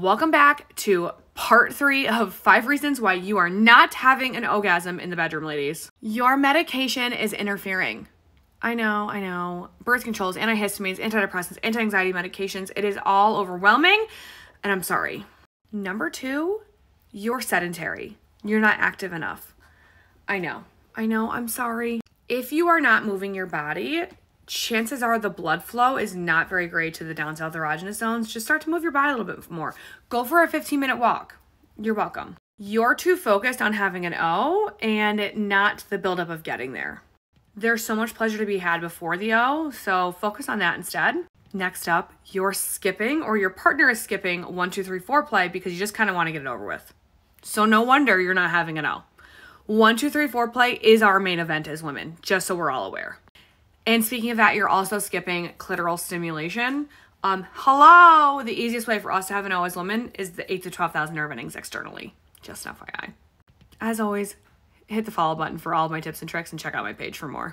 Welcome back to part three of five reasons why you are not having an orgasm in the bedroom, ladies. Your medication is interfering. I know, I know. Birth controls, antihistamines, antidepressants, anti anxiety medications. It is all overwhelming, and I'm sorry. Number two, you're sedentary. You're not active enough. I know, I know, I'm sorry. If you are not moving your body, chances are the blood flow is not very great to the down south erogenous zones. Just start to move your body a little bit more. Go for a 15 minute walk. You're welcome. You're too focused on having an O and not the buildup of getting there. There's so much pleasure to be had before the O, so focus on that instead. Next up, you're skipping or your partner is skipping one, two, three, four play because you just kind of want to get it over with. So no wonder you're not having an O. One, two, three, four play is our main event as women, just so we're all aware. And speaking of that, you're also skipping clitoral stimulation. Um, hello, the easiest way for us to have an O woman is the eight to 12,000 nerve endings externally. Just FYI. As always, hit the follow button for all my tips and tricks and check out my page for more.